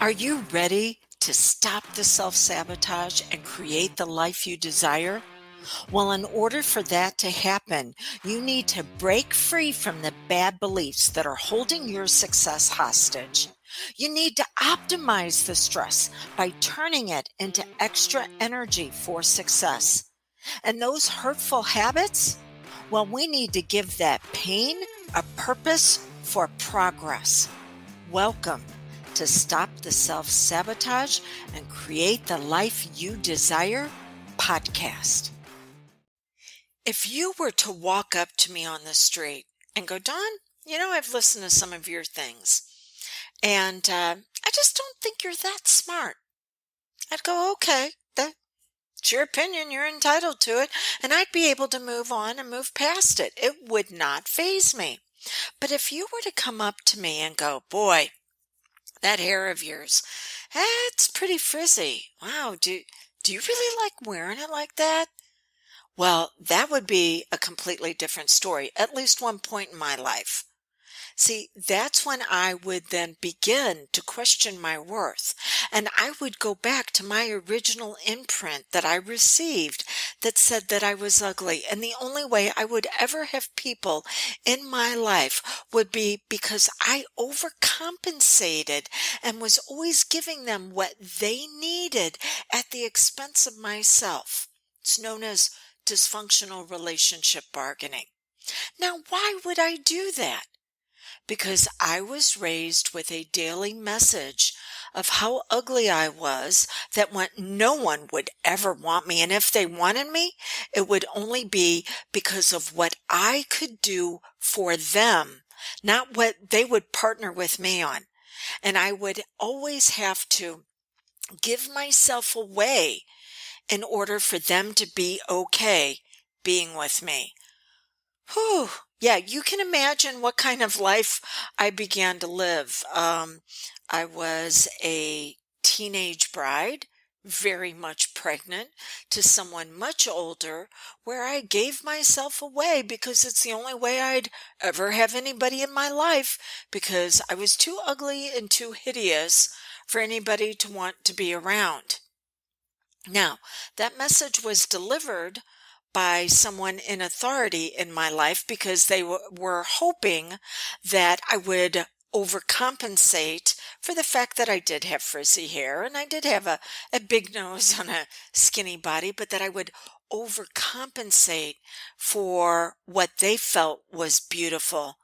Are you ready to stop the self sabotage and create the life you desire? Well, in order for that to happen, you need to break free from the bad beliefs that are holding your success hostage. You need to optimize the stress by turning it into extra energy for success. And those hurtful habits, well, we need to give that pain a purpose for progress. Welcome to stop the self sabotage and create the life you desire podcast. If you were to walk up to me on the street and go, Dawn, you know, I've listened to some of your things, and uh, I just don't think you're that smart. I'd go, okay, that's your opinion. You're entitled to it. And I'd be able to move on and move past it. It would not phase me. But if you were to come up to me and go, boy, that hair of yours. It's pretty frizzy. Wow, do do you really like wearing it like that? Well, that would be a completely different story, at least one point in my life. See, that's when I would then begin to question my worth. And I would go back to my original imprint that I received that said that I was ugly. And the only way I would ever have people in my life would be because I overcompensated and was always giving them what they needed at the expense of myself. It's known as dysfunctional relationship bargaining. Now, why would I do that? Because I was raised with a daily message of how ugly I was that when no one would ever want me. And if they wanted me, it would only be because of what I could do for them, not what they would partner with me on. And I would always have to give myself away in order for them to be okay being with me. Whew, yeah, you can imagine what kind of life I began to live. Um, I was a teenage bride, very much pregnant, to someone much older, where I gave myself away because it's the only way I'd ever have anybody in my life because I was too ugly and too hideous for anybody to want to be around. Now, that message was delivered by someone in authority in my life because they w- were hoping that I would overcompensate for the fact that I did have frizzy hair and I did have a, a big nose on a skinny body, but that I would overcompensate for what they felt was beautiful,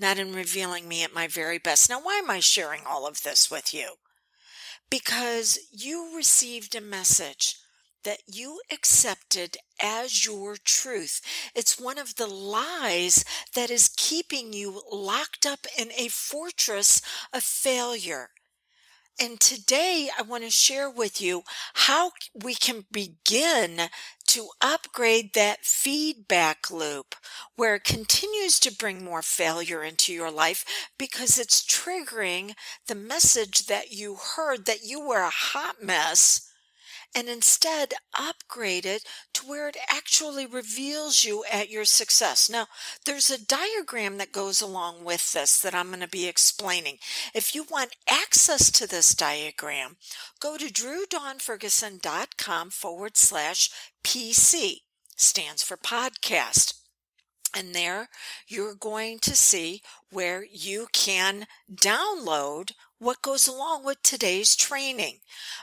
not in revealing me at my very best. Now, why am I sharing all of this with you? Because you received a message that you accepted as your truth. It's one of the lies that is keeping you locked up in a fortress of failure. And today I want to share with you how we can begin to upgrade that feedback loop where it continues to bring more failure into your life because it's triggering the message that you heard that you were a hot mess and instead upgrade it to where it actually reveals you at your success. Now, there's a diagram that goes along with this that I'm going to be explaining. If you want access to this diagram, go to drdawnferguson.com forward slash PC, stands for podcast. And there you're going to see where you can download what goes along with today's training.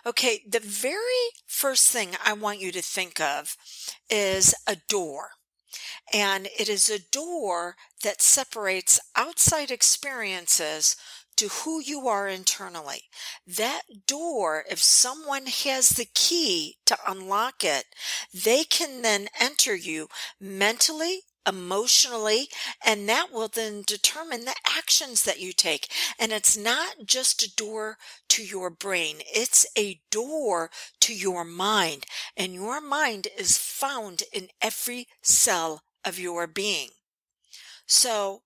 Okay, the very first thing I want you to think of is a door. And it is a door that separates outside experiences to who you are internally. That door, if someone has the key to unlock it, they can then enter you mentally, emotionally, and that will then determine the actions that you take. And it's not just a door to your brain, it's a door to your mind. And your mind is found in every cell of your being. So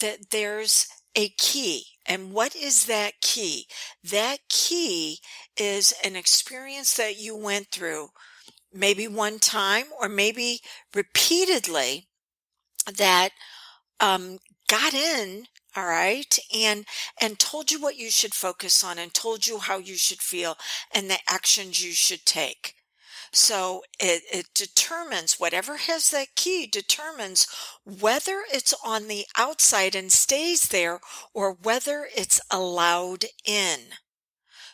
that there's a key. And what is that key? That key is an experience that you went through maybe one time or maybe repeatedly that um, got in all right and and told you what you should focus on and told you how you should feel and the actions you should take. So it, it determines whatever has that key determines whether it's on the outside and stays there or whether it's allowed in.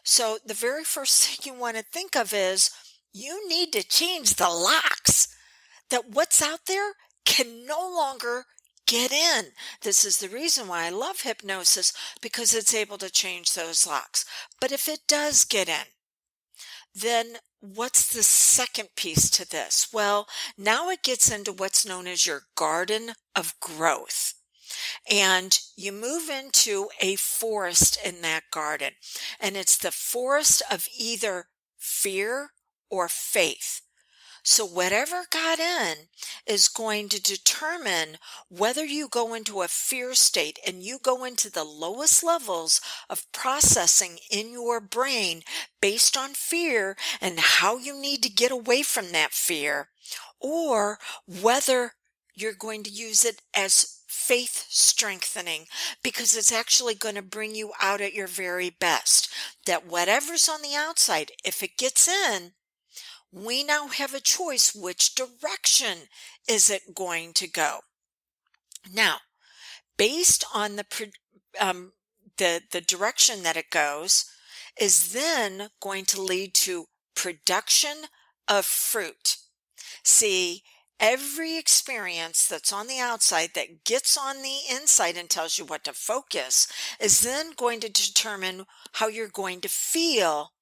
So the very first thing you want to think of is you need to change the locks that what's out there can no longer get in. This is the reason why I love hypnosis because it's able to change those locks. But if it does get in, then what's the second piece to this? Well, now it gets into what's known as your garden of growth. And you move into a forest in that garden. And it's the forest of either fear or faith. So whatever got in is going to determine whether you go into a fear state and you go into the lowest levels of processing in your brain based on fear and how you need to get away from that fear or whether you're going to use it as faith strengthening because it's actually going to bring you out at your very best. That whatever's on the outside, if it gets in, we now have a choice which direction is it going to go. Now, based on the um, the the direction that it goes, is then going to lead to production of fruit. See, every experience that's on the outside that gets on the inside and tells you what to focus is then going to determine how you're going to feel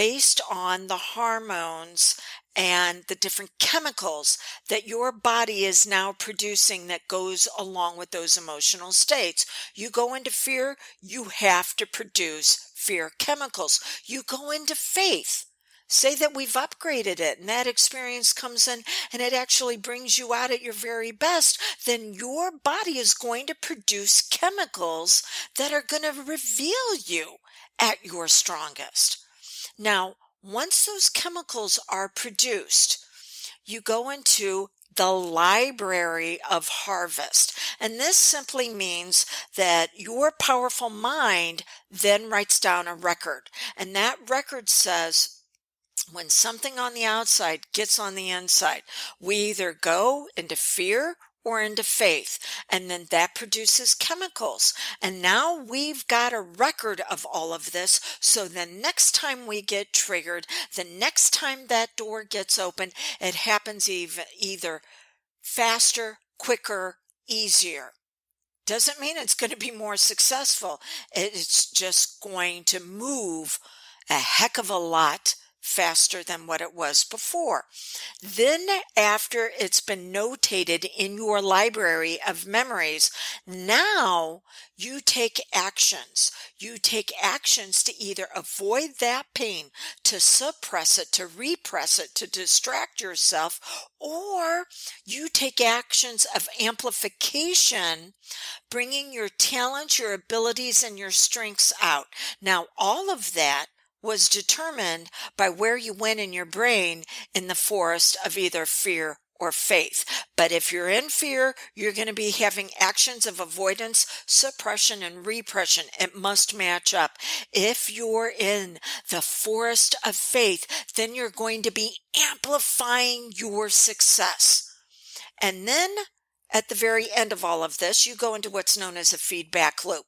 based on the hormones and the different chemicals that your body is now producing that goes along with those emotional states. You go into fear, you have to produce fear chemicals. You go into faith. Say that we've upgraded it and that experience comes in and it actually brings you out at your very best, then your body is going to produce chemicals that are going to reveal you at your strongest. Now, once those chemicals are produced, you go into the library of harvest. And this simply means that your powerful mind then writes down a record. And that record says, when something on the outside gets on the inside, we either go into fear or into faith. And then that produces chemicals. And now we've got a record of all of this. So the next time we get triggered, the next time that door gets open, it happens either faster, quicker, easier. Doesn't mean it's going to be more successful. It's just going to move a heck of a lot faster than what it was before. Then, after it's been notated in your library of memories, now you take actions. You take actions to either avoid that pain, to suppress it, to repress it, to distract yourself, or you take actions of amplification, bringing your talents, your abilities, and your strengths out. Now, all of that was determined by where you went in your brain in the forest of either fear or faith. But if you're in fear, you're going to be having actions of avoidance, suppression, and repression. It must match up. If you're in the forest of faith, then you're going to be amplifying your success. And then at the very end of all of this, you go into what's known as a feedback loop.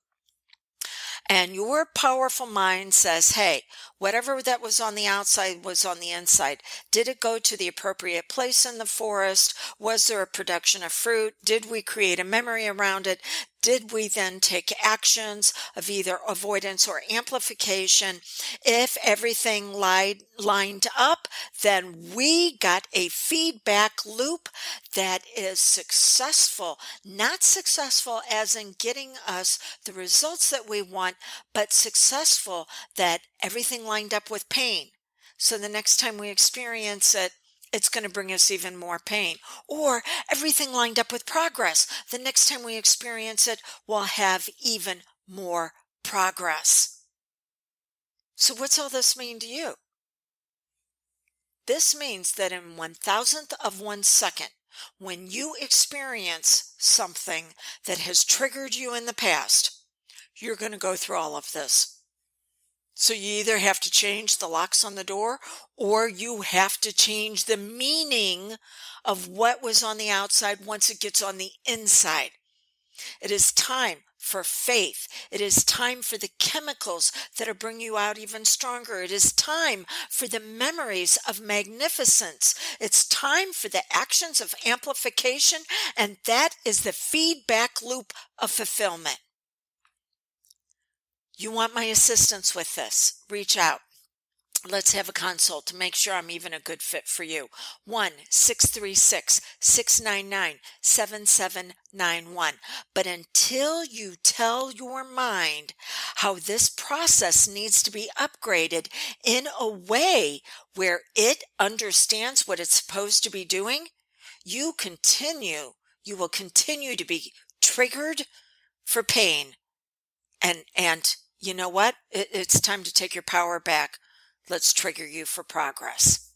And your powerful mind says, hey, whatever that was on the outside was on the inside. Did it go to the appropriate place in the forest? Was there a production of fruit? Did we create a memory around it? Did we then take actions of either avoidance or amplification? If everything lied, lined up, then we got a feedback loop that is successful. Not successful as in getting us the results that we want, but successful that everything lined up with pain. So the next time we experience it, it's going to bring us even more pain. Or everything lined up with progress. The next time we experience it, we'll have even more progress. So, what's all this mean to you? This means that in one thousandth of one second, when you experience something that has triggered you in the past, you're going to go through all of this. So you either have to change the locks on the door or you have to change the meaning of what was on the outside once it gets on the inside. It is time for faith. It is time for the chemicals that are bring you out even stronger. It is time for the memories of magnificence. It's time for the actions of amplification, and that is the feedback loop of fulfillment. You want my assistance with this? Reach out. Let's have a consult to make sure I'm even a good fit for you. 1 636 699 7791. But until you tell your mind how this process needs to be upgraded in a way where it understands what it's supposed to be doing, you continue, you will continue to be triggered for pain. And, and you know what? It, it's time to take your power back. Let's trigger you for progress.